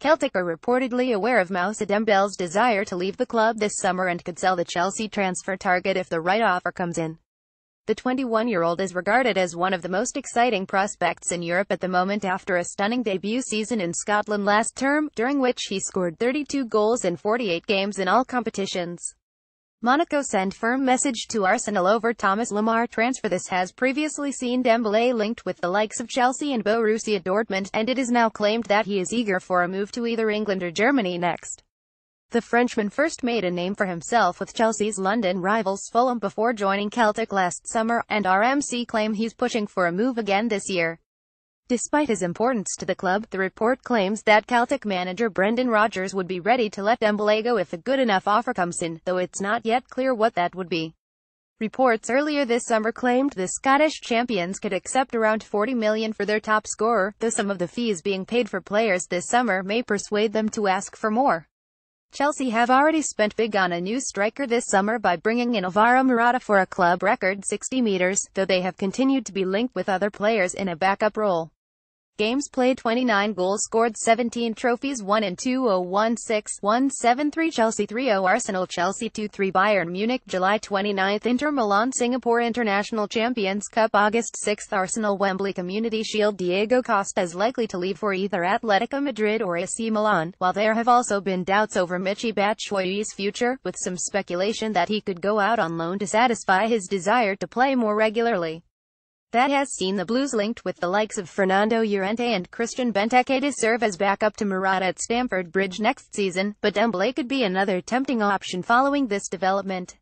Celtic are reportedly aware of Moussa Dembele's desire to leave the club this summer and could sell the Chelsea transfer target if the right offer comes in. The 21-year-old is regarded as one of the most exciting prospects in Europe at the moment after a stunning debut season in Scotland last term, during which he scored 32 goals in 48 games in all competitions. Monaco sent firm message to Arsenal over Thomas Lemar transfer. This has previously seen Dembele linked with the likes of Chelsea and Borussia Dortmund, and it is now claimed that he is eager for a move to either England or Germany next. The Frenchman first made a name for himself with Chelsea's London rivals Fulham before joining Celtic last summer, and RMC claim he's pushing for a move again this year. Despite his importance to the club, the report claims that Celtic manager Brendan Rodgers would be ready to let Dembele go if a good enough offer comes in, though it's not yet clear what that would be. Reports earlier this summer claimed the Scottish champions could accept around 40 million for their top scorer, though some of the fees being paid for players this summer may persuade them to ask for more. Chelsea have already spent big on a new striker this summer by bringing in Alvaro Morata for a club record 60 meters, though they have continued to be linked with other players in a backup role. Games played 29 goals scored 17 trophies 1 and 2 0 1 6 1 7 3 Chelsea 3 0 Arsenal Chelsea 2 3 Bayern Munich July 29 Inter Milan Singapore International Champions Cup August 6 Arsenal Wembley Community Shield Diego Costa is likely to leave for either Atletico Madrid or AC Milan, while there have also been doubts over Michy Batshuayi's future, with some speculation that he could go out on loan to satisfy his desire to play more regularly. That has seen the Blues linked with the likes of Fernando Llorente and Christian Benteke to serve as backup to Morata at Stamford Bridge next season, but Dembele could be another tempting option following this development.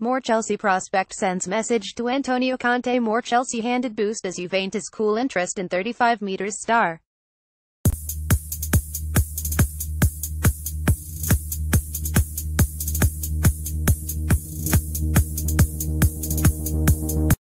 More Chelsea prospect sends message to Antonio Conte More Chelsea handed boost as Juventus cool interest in 35 meters star.